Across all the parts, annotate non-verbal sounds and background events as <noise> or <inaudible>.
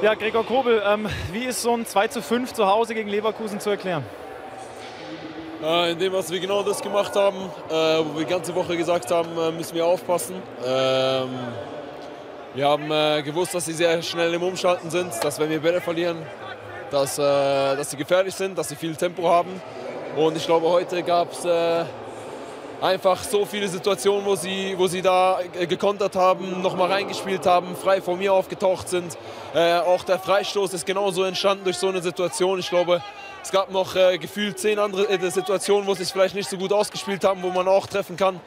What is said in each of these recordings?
Ja, Gregor Kobel, ähm, wie ist so ein 2 zu 5 zu Hause gegen Leverkusen zu erklären? Äh, indem was wir genau das gemacht haben, äh, wo wir die ganze Woche gesagt haben, äh, müssen wir aufpassen. Ähm, wir haben äh, gewusst, dass sie sehr schnell im Umschalten sind, dass wenn wir Bälle verlieren, dass, äh, dass sie gefährlich sind, dass sie viel Tempo haben. Und ich glaube, heute gab es äh, einfach so viele Situationen, wo sie, wo sie da gekontert haben, nochmal reingespielt haben, frei vor mir aufgetaucht sind. Äh, auch der Freistoß ist genauso entstanden durch so eine Situation. Ich glaube, es gab noch äh, gefühlt zehn andere äh, Situationen, wo sie es vielleicht nicht so gut ausgespielt haben, wo man auch treffen kann.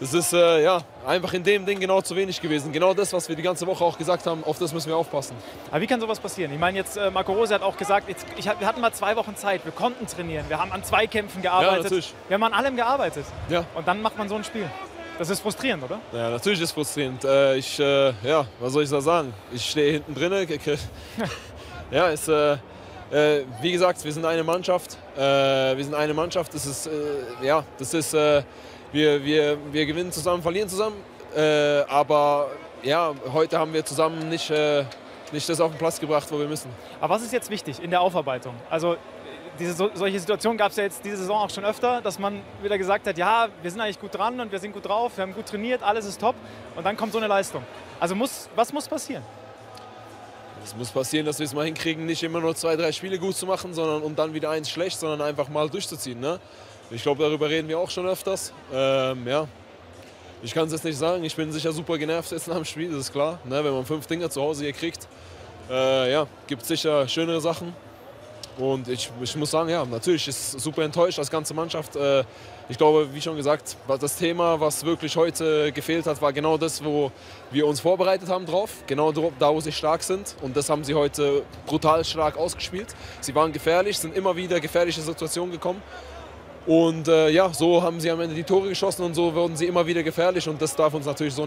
Das ist äh, ja, einfach in dem Ding genau zu wenig gewesen. Genau das, was wir die ganze Woche auch gesagt haben, auf das müssen wir aufpassen. Aber wie kann sowas passieren? Ich meine, jetzt äh, Marco Rose hat auch gesagt, jetzt, ich, wir hatten mal zwei Wochen Zeit, wir konnten trainieren, wir haben an Zweikämpfen gearbeitet, Ja, natürlich. wir haben an allem gearbeitet. Ja. Und dann macht man so ein Spiel. Das ist frustrierend, oder? Ja, natürlich ist es frustrierend. Äh, ich, äh, ja, was soll ich da sagen? Ich stehe hinten drin. <laughs> ja, ist, äh, wie gesagt, wir sind eine Mannschaft. Äh, wir sind eine Mannschaft. Das ist, äh, ja, das ist, äh, wir, wir, wir gewinnen zusammen, verlieren zusammen. Äh, aber ja, heute haben wir zusammen nicht, nicht das auf den Platz gebracht, wo wir müssen. Aber was ist jetzt wichtig in der Aufarbeitung? Also diese, so, solche Situationen gab es ja jetzt diese Saison auch schon öfter, dass man wieder gesagt hat, ja, wir sind eigentlich gut dran und wir sind gut drauf, wir haben gut trainiert, alles ist top und dann kommt so eine Leistung. Also muss, was muss passieren? Es muss passieren, dass wir es mal hinkriegen, nicht immer nur zwei, drei Spiele gut zu machen, sondern um dann wieder eins schlecht, sondern einfach mal durchzuziehen. Ne? Ich glaube, darüber reden wir auch schon öfters. Ähm, ja. Ich kann es jetzt nicht sagen. Ich bin sicher super genervt jetzt nach dem Spiel, das ist klar. Ne? Wenn man fünf Dinger zu Hause hier kriegt, äh, ja, gibt es sicher schönere Sachen. Und ich, ich muss sagen, ja, natürlich ist super enttäuscht als ganze Mannschaft. Äh, ich glaube, wie schon gesagt, das Thema, was wirklich heute gefehlt hat, war genau das, wo wir uns vorbereitet haben drauf. Genau da, wo sie stark sind. Und das haben sie heute brutal stark ausgespielt. Sie waren gefährlich, sind immer wieder gefährliche Situationen gekommen. Und äh, ja, so haben sie am Ende die Tore geschossen und so wurden sie immer wieder gefährlich. Und das darf uns natürlich so nicht